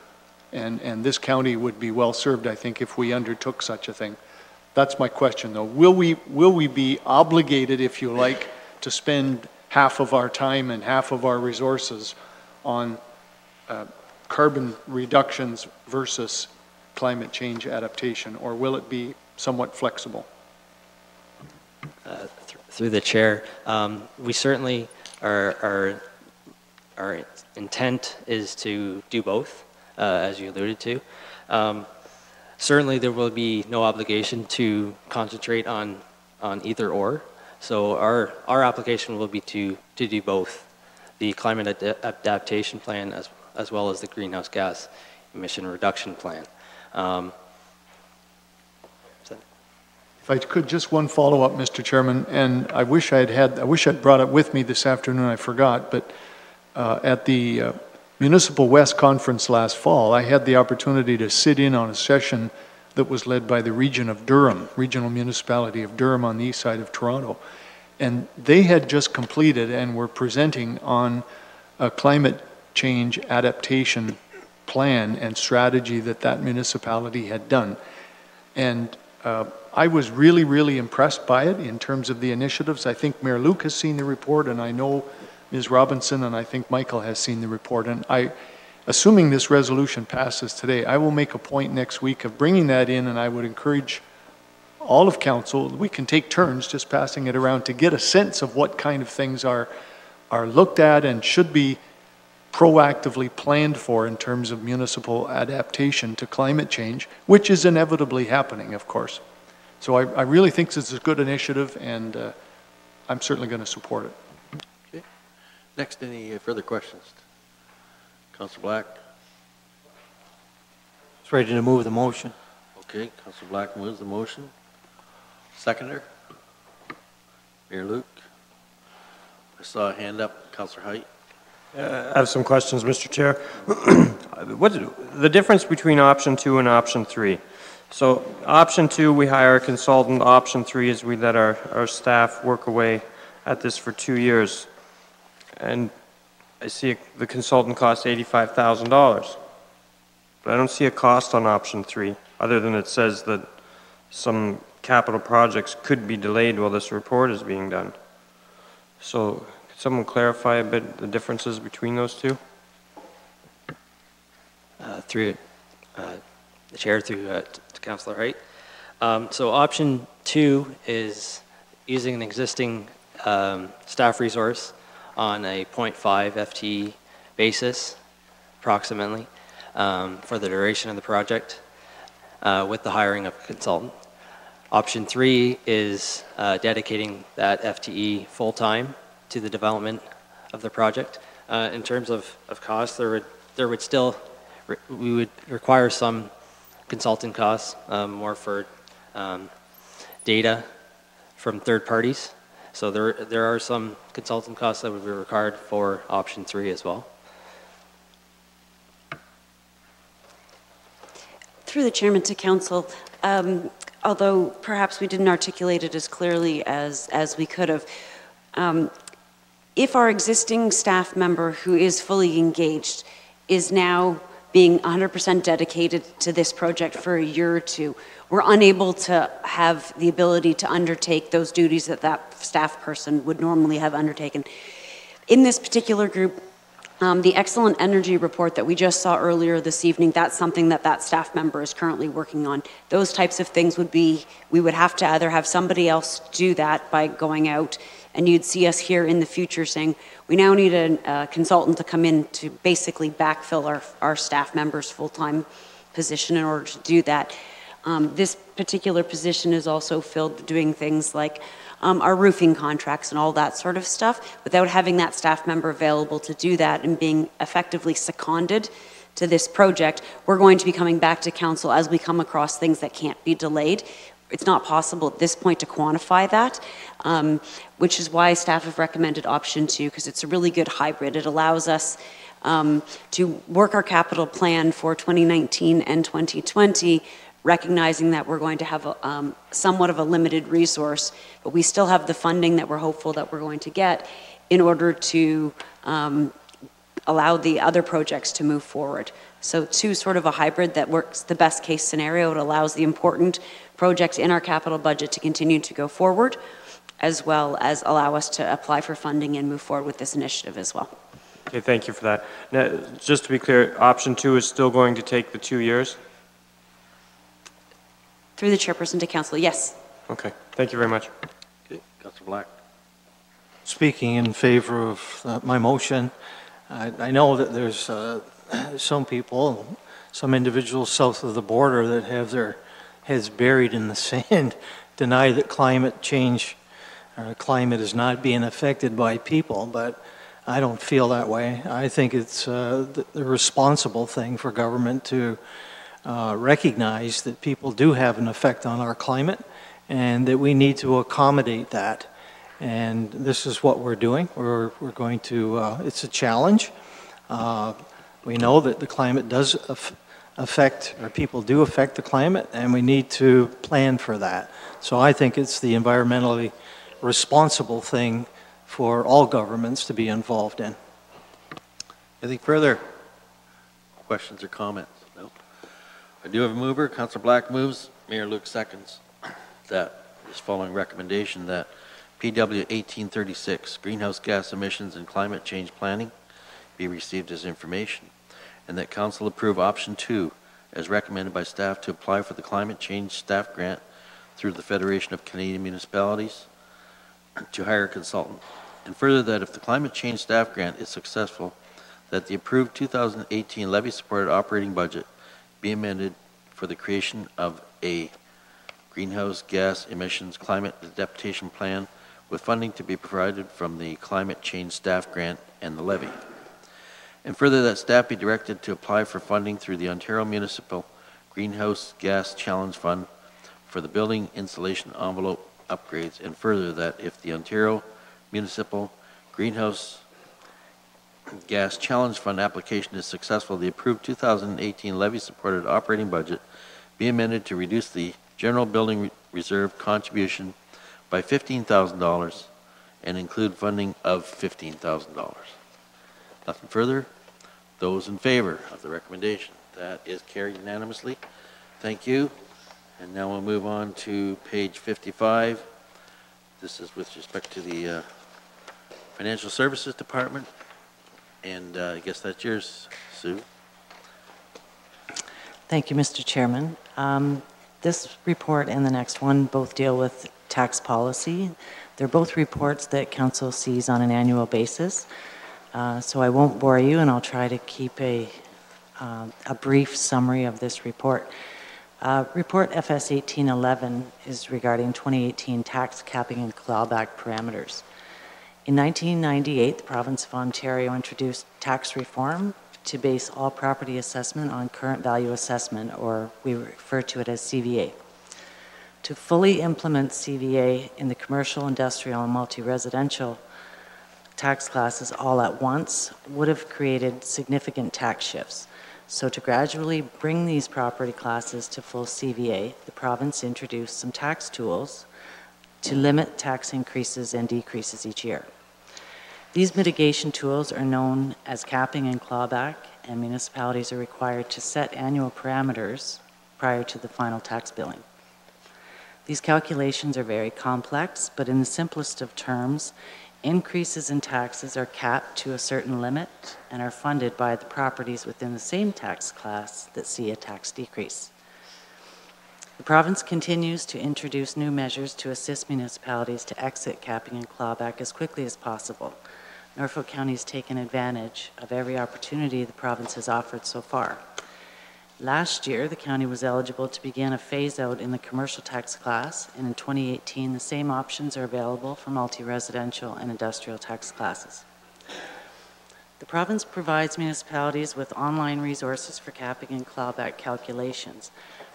And, and this county would be well served, I think, if we undertook such a thing. That's my question, though. Will we, will we be obligated, if you like, to spend half of our time and half of our resources on uh, carbon reductions versus climate change adaptation, or will it be somewhat flexible? Uh, th through the chair, um, we certainly are, our our intent is to do both, uh, as you alluded to. Um, certainly, there will be no obligation to concentrate on on either or. So our our application will be to to do both, the climate ad adaptation plan as as well as the greenhouse gas emission reduction plan. Um, if I could, just one follow-up, Mr. Chairman, and I wish I had had, I wish I'd brought it with me this afternoon, I forgot, but uh, at the uh, Municipal West Conference last fall, I had the opportunity to sit in on a session that was led by the region of Durham, regional municipality of Durham on the east side of Toronto. And they had just completed and were presenting on a climate change adaptation plan and strategy that that municipality had done. And uh, I was really, really impressed by it in terms of the initiatives. I think Mayor Luke has seen the report, and I know Ms. Robinson and I think Michael has seen the report. And I, assuming this resolution passes today, I will make a point next week of bringing that in, and I would encourage all of council, we can take turns just passing it around to get a sense of what kind of things are, are looked at and should be proactively planned for in terms of municipal adaptation to climate change, which is inevitably happening, of course. So I, I really think this is a good initiative, and uh, I'm certainly going to support it. Okay. Next, any further questions? Councilor Black? It's ready to move the motion. Okay, Councilor Black moves the motion. Seconder? Mayor Luke? I saw a hand up, Councilor Haydt. Uh, I have some questions, Mr. Chair. what the difference between option two and option three? So option two, we hire a consultant. Option three is we let our, our staff work away at this for two years. And I see the consultant costs $85,000. But I don't see a cost on option three, other than it says that some capital projects could be delayed while this report is being done. So could someone clarify a bit the differences between those two? Uh, through uh, the chair, through uh, to Councillor Haydt. Um, so option two is using an existing um, staff resource on a 0.5 FTE basis, approximately, um, for the duration of the project uh, with the hiring of a consultant. Option three is uh, dedicating that FTE full-time to the development of the project. Uh, in terms of, of cost, there would, there would still, we would require some consulting costs, um, more for um, data from third parties. So there, there are some consultant costs that would be required for option three as well. Through the chairman to council, um, although perhaps we didn't articulate it as clearly as, as we could have, um, if our existing staff member who is fully engaged is now being 100% dedicated to this project for a year or two, we're unable to have the ability to undertake those duties that that staff person would normally have undertaken. In this particular group, um, the excellent energy report that we just saw earlier this evening, that's something that that staff member is currently working on. Those types of things would be, we would have to either have somebody else do that by going out, and you'd see us here in the future saying, we now need a, a consultant to come in to basically backfill our, our staff member's full-time position in order to do that. Um, this particular position is also filled doing things like um, our roofing contracts and all that sort of stuff without having that staff member available to do that and being effectively seconded to this project, we're going to be coming back to council as we come across things that can't be delayed. It's not possible at this point to quantify that, um, which is why staff have recommended option two because it's a really good hybrid. It allows us um, to work our capital plan for 2019 and 2020 recognizing that we're going to have a, um, somewhat of a limited resource, but we still have the funding that we're hopeful that we're going to get in order to um, allow the other projects to move forward. So two sort of a hybrid that works the best case scenario. It allows the important projects in our capital budget to continue to go forward, as well as allow us to apply for funding and move forward with this initiative as well. Okay, thank you for that. Now, just to be clear, option two is still going to take the two years? Through the chairperson to council, yes. Okay, thank you very much. Okay, Councilor Black. Speaking in favor of uh, my motion, I I know that there's uh, some people, some individuals south of the border that have their heads buried in the sand, deny that climate change, or climate is not being affected by people, but I don't feel that way. I think it's uh, the the responsible thing for government to uh, recognize that people do have an effect on our climate and that we need to accommodate that. And this is what we're doing. We're, we're going to, uh, it's a challenge. Uh, we know that the climate does aff- affect, or people do affect the climate, and we need to plan for that. So I think it's the environmentally responsible thing for all governments to be involved in. Anything further? Questions or comments? I do have a mover. Councilor Black moves. Mayor Luke seconds. That is following recommendation that PW 1836, greenhouse gas emissions and climate change planning, be received as information, and that council approve option two as recommended by staff to apply for the climate change staff grant through the Federation of Canadian Municipalities to hire a consultant. And further, that if the climate change staff grant is successful, that the approved 2018 levy-supported operating budget be amended for the creation of a greenhouse gas emissions climate adaptation plan with funding to be provided from the climate change staff grant and the levy. And further, that staff be directed to apply for funding through the Ontario Municipal Greenhouse Gas Challenge Fund for the building insulation envelope upgrades. And further, that if the Ontario Municipal Greenhouse Gas Challenge Fund application is successful, the approved 2018 levy-supported operating budget be amended to reduce the general building re- reserve contribution by $15,000 and include funding of $15,000. Nothing further? Those in favor of the recommendation? That is carried unanimously. Thank you. And now we'll move on to page 55. This is with respect to the uh, Financial Services Department. And uh, I guess that's yours, Sue. Thank you, Mr. Chairman. Um, This report and the next one both deal with tax policy. They're both reports that council sees on an annual basis. Uh, So I won't bore you, and I'll try to keep a, uh, a brief summary of this report. Uh, Report FS 1811 is regarding 2018 tax capping and clawback parameters. In 1998, the province of Ontario introduced tax reform to base all property assessment on current value assessment, or we refer to it as CVA. To fully implement CVA in the commercial, industrial, and multi-residential tax classes all at once would have created significant tax shifts. So to gradually bring these property classes to full CVA, the province introduced some tax tools to limit tax increases and decreases each year. These mitigation tools are known as capping and clawback, and municipalities are required to set annual parameters prior to the final tax billing. These calculations are very complex, but in the simplest of terms, increases in taxes are capped to a certain limit and are funded by the properties within the same tax class that see a tax decrease. The province continues to introduce new measures to assist municipalities to exit capping and clawback as quickly as possible. Norfolk County has taken advantage of every opportunity the province has offered so far. Last year, the county was eligible to begin a phase out in the commercial tax class, and in 2018, the same options are available for multi-residential and industrial tax classes. The province provides municipalities with online resources for capping and clawback calculations.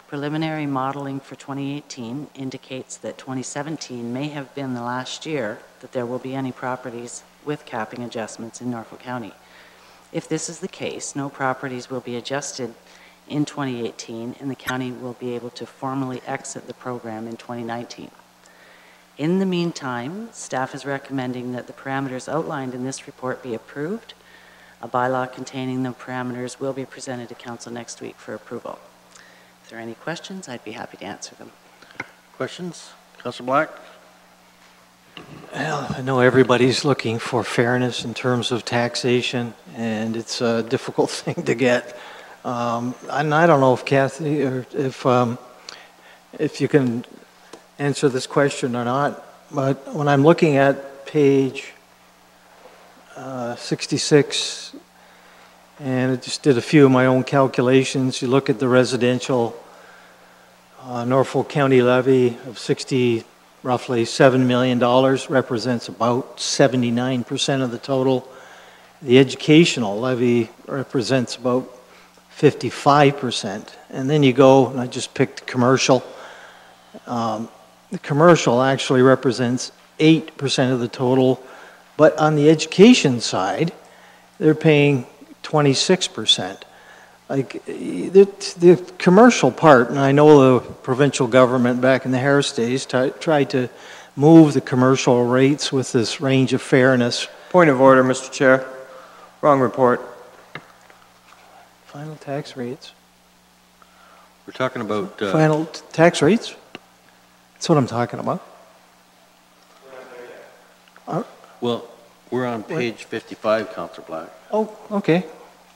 Preliminary modeling for 2018 indicates that 2017 may have been the last year that there will be any properties with capping adjustments in Norfolk County. If this is the case, no properties will be adjusted in 2018, and the county will be able to formally exit the program in 2019. In the meantime, staff is recommending that the parameters outlined in this report be approved. A bylaw containing the parameters will be presented to council next week for approval. If there are any questions, I'd be happy to answer them. Questions? Councillor Black? Well, I know everybody's looking for fairness in terms of taxation, and it's a difficult thing to get. Um, And I don't know if Kathy, or if, um, if you can answer this question or not, but when I'm looking at page uh, 66, and I just did a few of my own calculations, you look at the residential uh, Norfolk County levy of 60, roughly $7 million, represents about 79% of the total. The educational levy represents about 55%. And then you go, and I just picked commercial. Um, The commercial actually represents 8% of the total, but on the education side, they're paying 26%. Like, the, the commercial part, and I know the provincial government back in the Harris days ti- tried to move the commercial rates with this range of fairness. Point of order, Mr. Chair. Wrong report. Final tax rates. We're talking about, uh, Final t- tax rates? That's what I'm talking about. well, we're on page 55, Councillor Black. Oh, okay.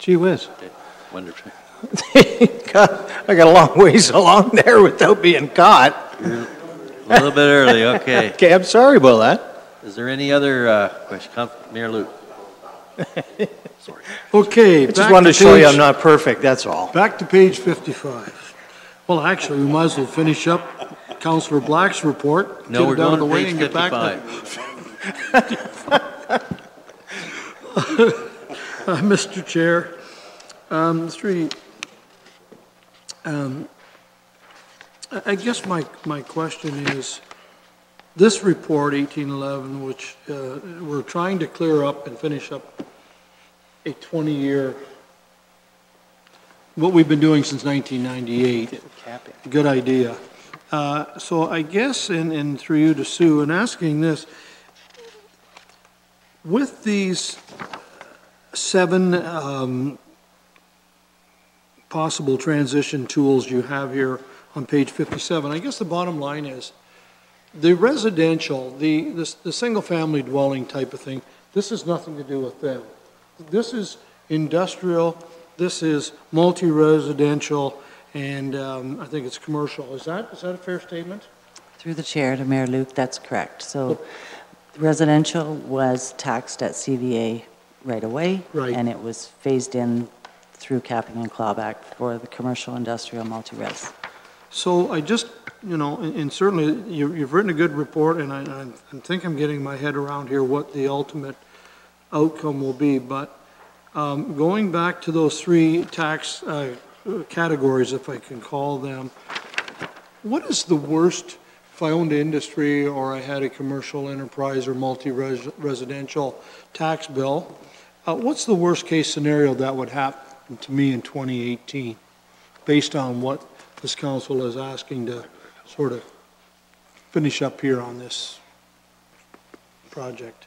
Gee whiz. Okay, Wonder, God, I got a long ways along there without being caught. you're a little bit early, okay. Okay, I'm sorry about that. Is there any other uh, question? Coun- Mayor Luke? Sorry. Okay. I just wanted to show you I'm not perfect, that's all. Back to page 55. Well, actually, we might as well finish up Counselor Black's report. No, we're get it going the way to and page get back to- 55. Uh, Mr. Chair, um, three, um, I guess my, my question is, this report, 1811, which uh, we're trying to clear up and finish up a 20-year, what we've been doing since 1998. Good idea. Uh, So I guess, and, and through you to Sue, and asking this, with these seven um, possible transition tools you have here on page 57, I guess the bottom line is, the residential, the, the, the single-family dwelling type of thing, this has nothing to do with them. This is industrial, this is multi-residential, and um, I think it's commercial. Is that, is that a fair statement? Through the chair to Mayor Luke, that's correct. So residential was taxed at CVA right away. Right. And it was phased in through capping and clawback for the commercial, industrial, multi-res. So I just, you know, and and certainly, you- you've written a good report, and I I- I think I'm getting my head around here what the ultimate outcome will be, but um, going back to those three tax uh, categories, if I can call them, what is the worst if I owned an industry or I had a commercial enterprise or multi-residential tax bill, uh, what's the worst-case scenario that would happen to me in 2018, based on what this council is asking to sort of finish up here on this project?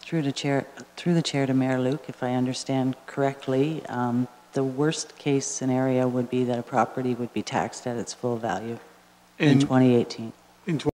Through the chair, through the chair to Mayor Luke, if I understand correctly, um, the worst-case scenario would be that a property would be taxed at its full value in And- 2018. In